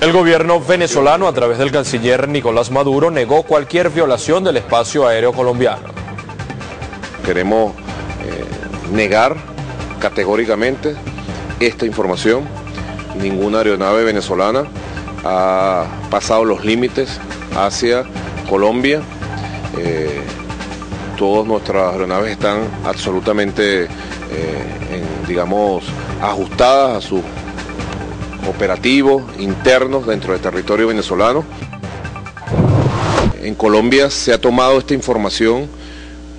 El gobierno venezolano, a través del canciller Nicolás Maduro, negó cualquier violación del espacio aéreo colombiano. Queremos eh, negar categóricamente esta información. Ninguna aeronave venezolana ha pasado los límites hacia Colombia. Eh, todas nuestras aeronaves están absolutamente, eh, digamos, ajustadas a sus operativos internos dentro del territorio venezolano. En Colombia se ha tomado esta información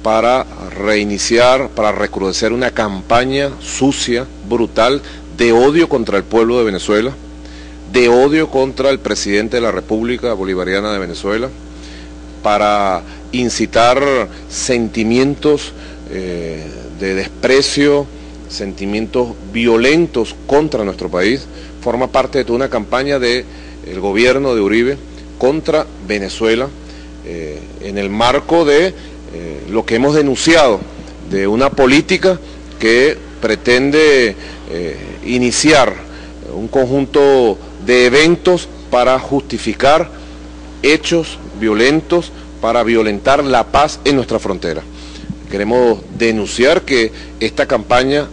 para reiniciar, para recrudecer una campaña sucia, brutal, de odio contra el pueblo de Venezuela, de odio contra el presidente de la República Bolivariana de Venezuela, para incitar sentimientos eh, de desprecio, sentimientos violentos contra nuestro país, forma parte de una campaña del gobierno de Uribe contra Venezuela, eh, en el marco de eh, lo que hemos denunciado, de una política que pretende iniciar un conjunto de eventos para justificar hechos violentos, para violentar la paz en nuestra frontera. Queremos denunciar que esta campaña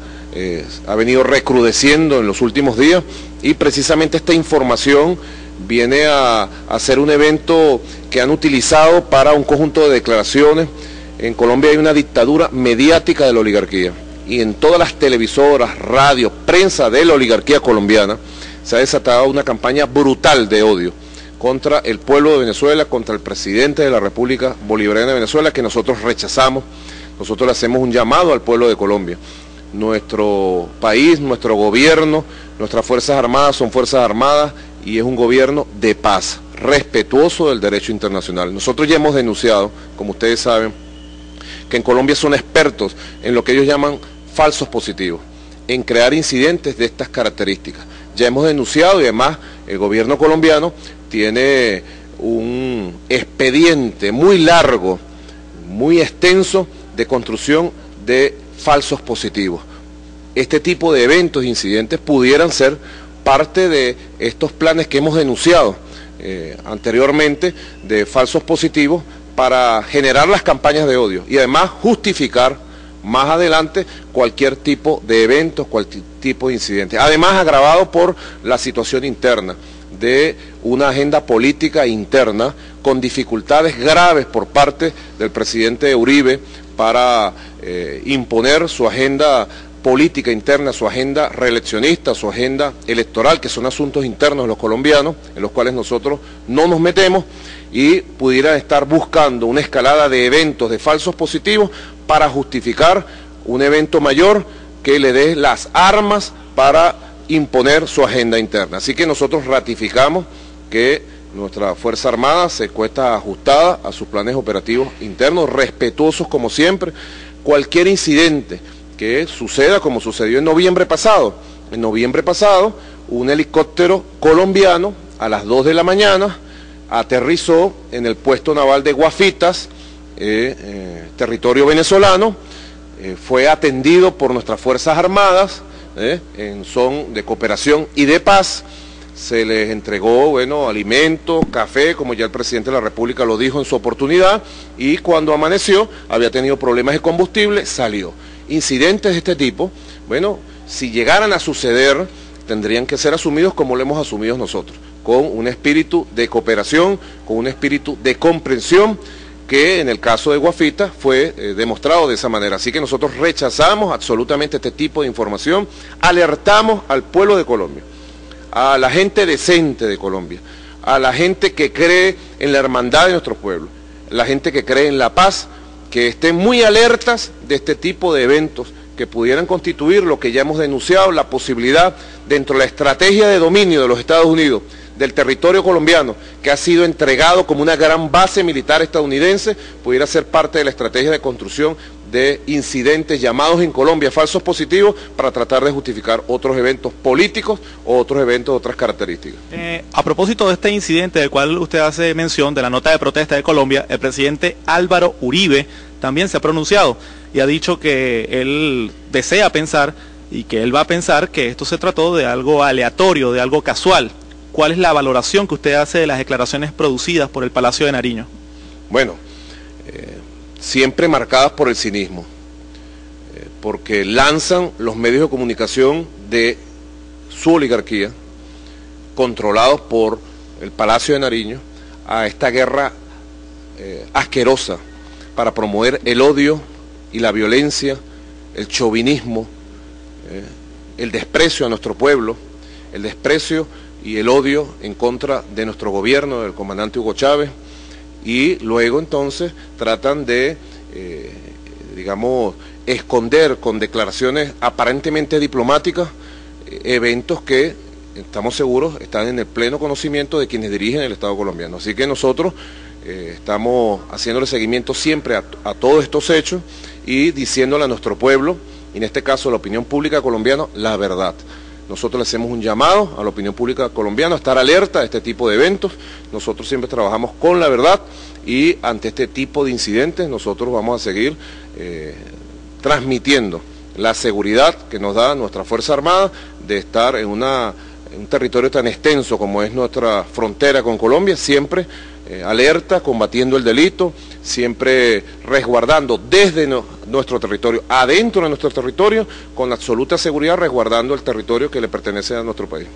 ha venido recrudeciendo en los últimos días y precisamente esta información viene a, ser un evento que han utilizado para un conjunto de declaraciones. En Colombia hay una dictadura mediática de la oligarquía y en todas las televisoras, radios, prensa de la oligarquía colombiana se ha desatado una campaña brutal de odio contra el pueblo de Venezuela, contra el presidente de la República Bolivariana de Venezuela, que nosotros rechazamos. Nosotros le hacemos un llamado al pueblo de Colombia. Nuestro país, nuestro gobierno, nuestras Fuerzas Armadas son Fuerzas Armadas y es un gobierno de paz, respetuoso del derecho internacional. Nosotros ya hemos denunciado, como ustedes saben, que en Colombia son expertos en lo que ellos llaman falsos positivos, en crear incidentes de estas características. Ya hemos denunciado y además el gobierno colombiano tiene un expediente muy largo, muy extenso de construcción de falsos positivos. Este tipo de eventos e incidentes pudieran ser parte de estos planes que hemos denunciado eh, anteriormente de falsos positivos para generar las campañas de odio y además justificar más adelante cualquier tipo de eventos, cualquier tipo de incidentes. Además agravado por la situación interna de una agenda política interna con dificultades graves por parte del presidente Uribe para eh, imponer su agenda política interna, su agenda reeleccionista, su agenda electoral, que son asuntos internos de los colombianos, en los cuales nosotros no nos metemos, y pudieran estar buscando una escalada de eventos de falsos positivos para justificar un evento mayor que le dé las armas para imponer su agenda interna. Así que nosotros ratificamos que nuestra Fuerza Armada se cuesta ajustada a sus planes operativos internos, respetuosos como siempre. Cualquier incidente que suceda como sucedió en noviembre pasado. En noviembre pasado, un helicóptero colombiano a las 2 de la mañana aterrizó en el puesto naval de Guafitas, eh, eh, territorio venezolano, eh, fue atendido por nuestras Fuerzas Armadas en son de cooperación y de paz. Se les entregó, bueno, alimento, café, como ya el presidente de la República lo dijo en su oportunidad, y cuando amaneció había tenido problemas de combustible, salió incidentes de este tipo, bueno, si llegaran a suceder, tendrían que ser asumidos como lo hemos asumido nosotros, con un espíritu de cooperación, con un espíritu de comprensión que en el caso de Guafita fue eh, demostrado de esa manera. Así que nosotros rechazamos absolutamente este tipo de información, alertamos al pueblo de Colombia, a la gente decente de Colombia, a la gente que cree en la hermandad de nuestro pueblo, la gente que cree en la paz, que estén muy alertas de este tipo de eventos que pudieran constituir lo que ya hemos denunciado, la posibilidad dentro de la estrategia de dominio de los Estados Unidos del territorio colombiano, que ha sido entregado como una gran base militar estadounidense, pudiera ser parte de la estrategia de construcción de incidentes llamados en Colombia falsos positivos para tratar de justificar otros eventos políticos o otros eventos de otras características. Eh, a propósito de este incidente del cual usted hace mención, de la nota de protesta de Colombia, el presidente Álvaro Uribe también se ha pronunciado y ha dicho que él desea pensar y que él va a pensar que esto se trató de algo aleatorio, de algo casual. ¿Cuál es la valoración que usted hace de las declaraciones producidas por el Palacio de Nariño? Bueno, eh, siempre marcadas por el cinismo, eh, porque lanzan los medios de comunicación de su oligarquía, controlados por el Palacio de Nariño, a esta guerra eh, asquerosa para promover el odio y la violencia, el chauvinismo, el desprecio a nuestro pueblo, el desprecio y el odio en contra de nuestro gobierno, del comandante Hugo Chávez, y luego entonces tratan de, eh, digamos, esconder con declaraciones aparentemente diplomáticas eh, eventos que estamos seguros están en el pleno conocimiento de quienes dirigen el Estado colombiano. Así que nosotros eh, estamos haciéndole seguimiento siempre a, a todos estos hechos y diciéndole a nuestro pueblo, y en este caso a la opinión pública colombiana, la verdad. Nosotros le hacemos un llamado a la opinión pública colombiana a estar alerta a este tipo de eventos. Nosotros siempre trabajamos con la verdad y ante este tipo de incidentes nosotros vamos a seguir eh, transmitiendo la seguridad que nos da nuestra Fuerza Armada de estar en, una, un territorio tan extenso como es nuestra frontera con Colombia, siempre eh, alerta, combatiendo el delito, siempre resguardando desde nuestro territorio, adentro de nuestro territorio, con absoluta seguridad, resguardando el territorio que le pertenece a nuestro país.